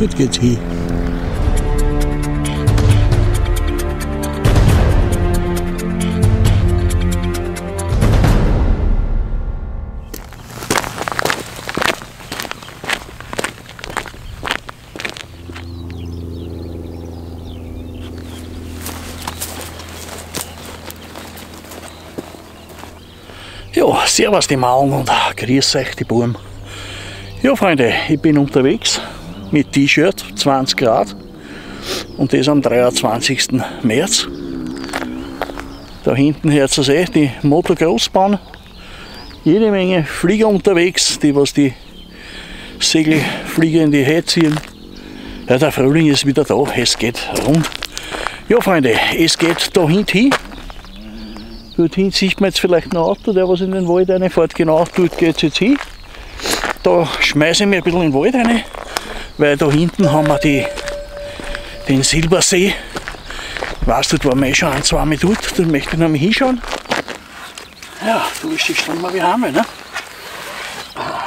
Dort geht's hin. Servus die Mauern und grüß euch die Buben. Ja, Freunde, ich bin unterwegs mit T-Shirt, 20 Grad und das am 23. März. Da hinten hört ihr eh, die Motocrossbahn. Jede Menge Flieger unterwegs, die was die Segelflieger in die Höhe ziehen. Ja, der Frühling ist wieder da, es geht rund. Ja, Freunde, es geht da hinten hin. Dorthin sieht man jetzt vielleicht ein Auto, der was in den Wald reinfährt. Genau dort geht es jetzt hin. Da schmeiße ich mir ein bisschen in den Wald rein, weil da hinten haben wir die, den Silbersee. Weißt du, da waren wir eh schon ein, zwei Mal dort, da möchte ich noch mal hinschauen. Ja, du ist die Stunde wie haben wir, ne? Ja.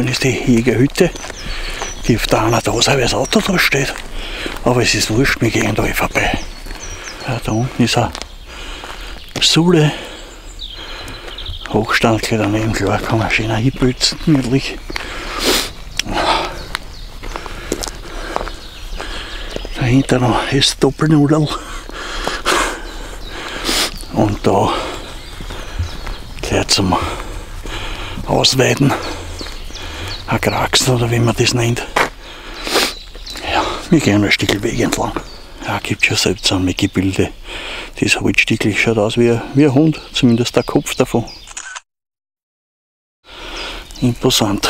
Vorne ist die Jägerhütte. Die auf der einer da sein, weil das Auto da steht. Aber es ist wurscht, wir gehen da vorbei. Ja, da unten ist eine Sule. Hochstandler daneben, klar, kann man schön hinpützen, gemütlich. Dahinter noch ist Doppelnudel. Und da gleich zum Ausweiden. Ein Kraxen oder wie man das nennt. Ja, wir gehen ein Stück Weg entlang. Ja, gibt schon seltsame Gebilde. Das Holzstückel schaut aus wie, wie ein Hund, zumindest der Kopf davon. Imposant.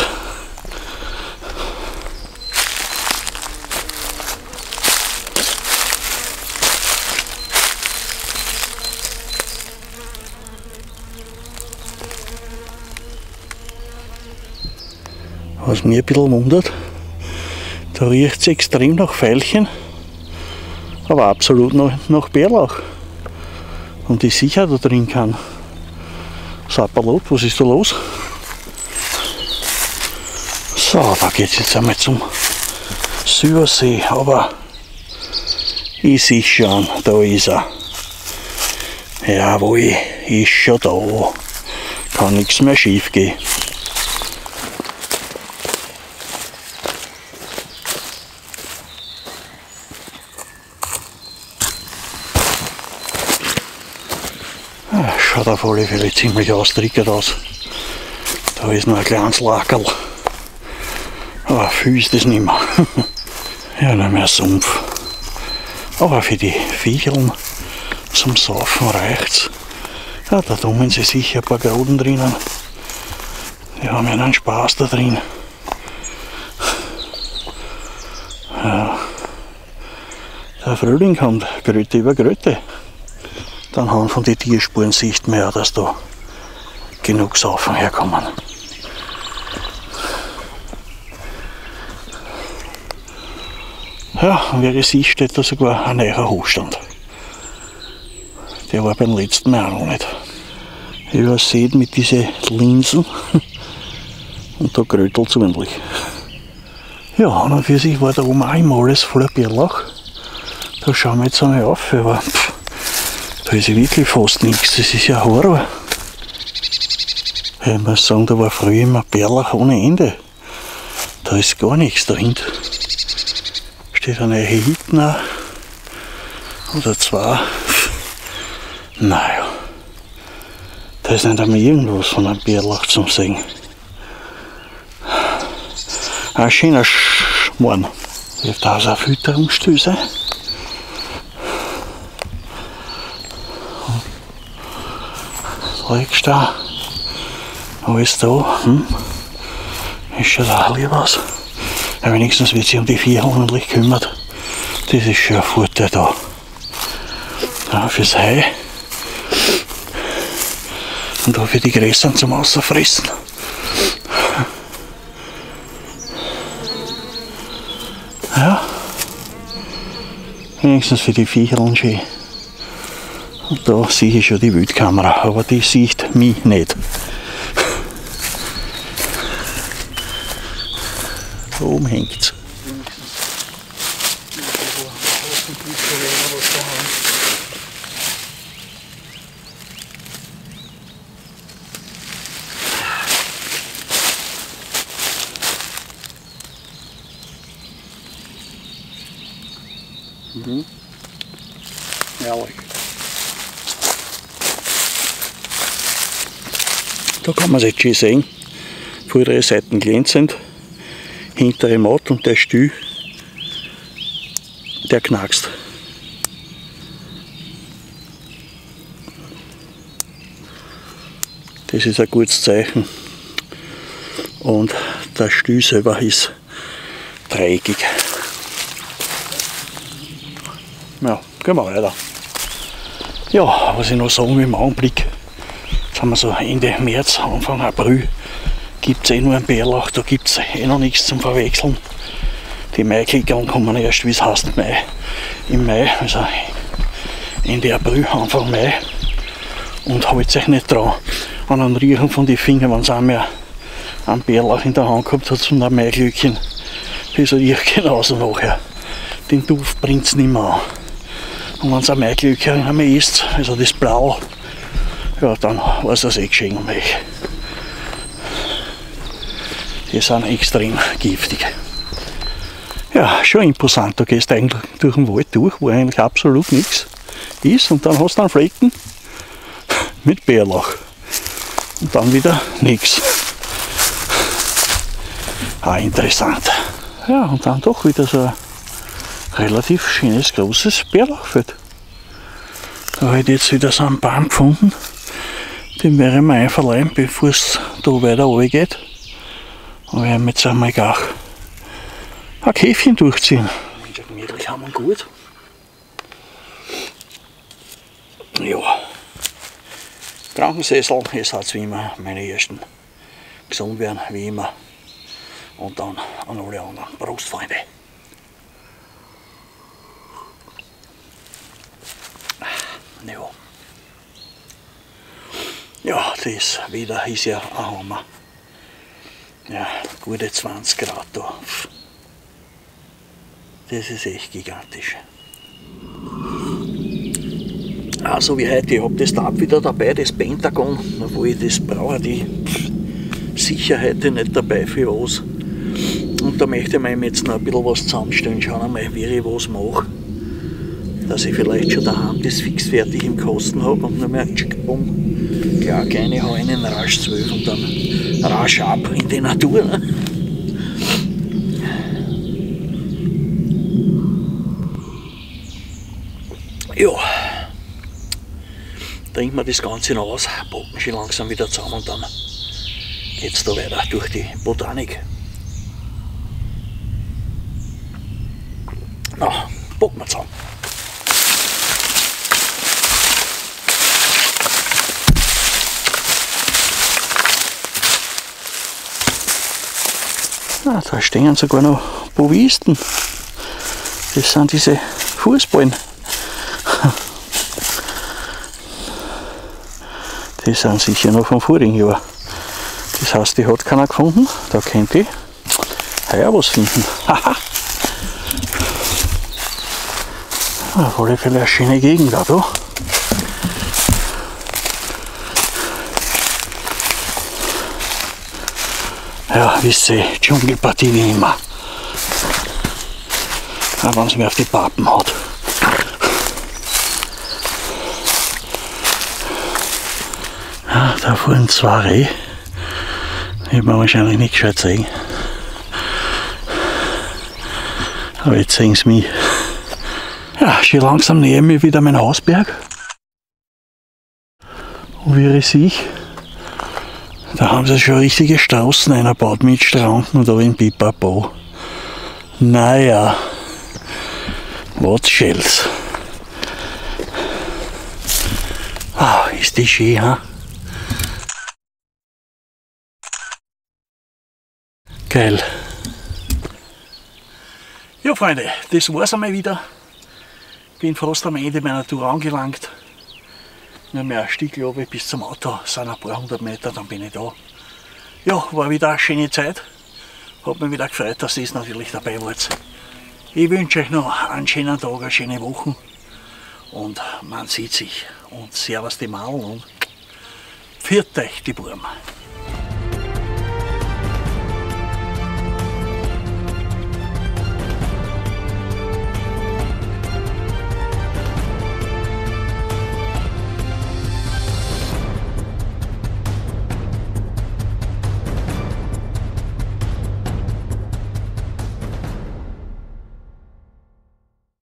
Was mir ein bisschen wundert, da riecht es extrem nach Veilchen, aber absolut noch nach Bärlauch. Und ich sicher da drin kann. Sapperlot, was ist da los? So, da geht's jetzt einmal zum Südersee, aber ich sehe schon, da ist er. Jawohl, ist schon da. Kann nichts mehr schief gehen. Ah, Schaut auf alle Fälle ziemlich austrickert aus. Da ist noch ein kleines Lackerl. Aber viel ist das nicht mehr. ja, noch mehr Sumpf. Aber für die Viecheln zum Saufen reicht's. Ja, da dummen sie sicher ein paar Groden drinnen. Die haben ja einen Spaß da drin. Ja. Der Frühling kommt, Gröte über Gröte dann haben von den Tierspuren sieht man ja, dass da genug Saufen herkommen. Ja, und wer es sieht, steht da sogar ein neuer Hochstand. Der war beim letzten Mal auch noch nicht. Übersät mit diesen Linsen und da grötelt es ordentlich. Ja, und für sich war da oben immer alles voller Bärlauch. Da schauen wir jetzt einmal auf, aber pff, da ist ja wirklich fast nichts, das ist ja Horror. Ich muss sagen, da war früher immer Bärlauch ohne Ende. Da ist gar nichts dahinter. Steht eine neue Hitten auch. Oder zwei. Naja. Da ist nicht einmal irgendwas von einem Bärlauch zum Sehen. Ein schöner Schmarrn. Da ist eine Fütterungsstöße. Legst da. Alles da. Hm? Ist schon da lieb aus. Ja, wenigstens wird sich um die Vieh ordentlich kümmert. Das ist schon ein Vorteil da. Ja, fürs Heu. Und auch für die Gräsern zum Außerfressen. Ja. Wenigstens für die Viecherln schön. Und da sehe ich schon die Wildkamera, aber die sieht mich nicht. Da oben hängt's. Mhm. Herrlich. Da kann man es jetzt schön sehen. Vordere Seiten glänzend, hintere matt und der Stühl, der knackst. Das ist ein gutes Zeichen. Und der Stühl selber ist dreieckig. Ja, gehen wir weiter. Ja, was ich noch sagen will im Augenblick, haben wir so Ende März, Anfang April, gibt es eh nur einen Bärlauch, da gibt es eh noch nichts zum Verwechseln. Die Maiklickerl kommen erst, wie es heißt, Mai. im Mai, also Ende April, Anfang Mai. Und haltet euch nicht dran an einen Riechen von den Fingern, wenn es einmal einen Bärlauch in der Hand gehabt hat, zum Maiglöckchen. Das ich genauso nachher. Den Duft bringt es nicht mehr an. Und wenn es ein Maiglöckchen einmal isst, also das Blau, ja, dann war es das eh geschehen um mich. Die sind extrem giftig. Ja, schon imposant. Da gehst du eigentlich durch den Wald durch, wo eigentlich absolut nichts ist. Und dann hast du einen Flecken mit Bärlauch. Und dann wieder nichts. Ah, interessant. Ja, und dann doch wieder so ein relativ schönes, großes Bärlauchfeld. Da habe ich jetzt wieder so einen Baum gefunden. Den werde ich mir einverleihen, bevor es da weiter geht. Und wir haben jetzt einmal gar ein Käfchen durchziehen. Mensch, gemütlich haben wir gut. Ja. Krankensessel, es hat wie immer meine ersten gesund werden, wie immer. Und dann an alle anderen. Prost, Freunde. Ja. Ja, das Wetter ist ja ein Hammer. Ja, gute 20 Grad da. Das ist echt gigantisch. Also wie heute, ich habe das Tab wieder dabei, das Pentagon, wo ich das brauche, die Sicherheit nicht dabei für was. Und da möchte ich mir jetzt noch ein bisschen was zusammenstellen, schauen wir mal, wie ich was mache. Dass ich vielleicht schon daheim das fix fertig im Kosten habe und nur mehr bumm, klar, kleine Heunen, rasch 12 und dann rasch ab in die Natur. Ne? Ja, trinken wir das Ganze noch aus, packen schon langsam wieder zusammen und dann geht es da weiter durch die Botanik. Na, packen wir zusammen. Ah, da stehen sogar noch Bovisten. Das sind diese Fußballen. Die sind sicher noch vom vorigen Jahr. Das heißt, die hat keiner gefunden. Da könnte ich heuer was finden. Auf alle Fälle eine schöne Gegend da. da. Ja, wisst ihr, Dschungelpartie wie immer. Ja, wenn es mir auf die Pappen hat. Ja, da vorhin zwei Rehe. Die hat man wahrscheinlich nicht gescheit sehen. Aber jetzt sehen sie mich. Ja, schon langsam näher mir wieder mein Hausberg. Und wie ich da haben sie schon richtige Straßen eingebaut mit Stranden und da in Pipapo. Naja, was schell's. Ah, ist die schön, ha? Geil. Ja, Freunde, das war's einmal wieder. Bin fast am Ende meiner Tour angelangt. Nur mehr ein Stück runter bis zum Auto, sind ein paar hundert Meter, dann bin ich da. Ja, war wieder eine schöne Zeit. Hat mich wieder gefreut, dass ihr natürlich dabei wart. Ich wünsche euch noch einen schönen Tag, eine schöne Woche. Und man sieht sich. Und Servus die Maul und pfiat euch die Burm.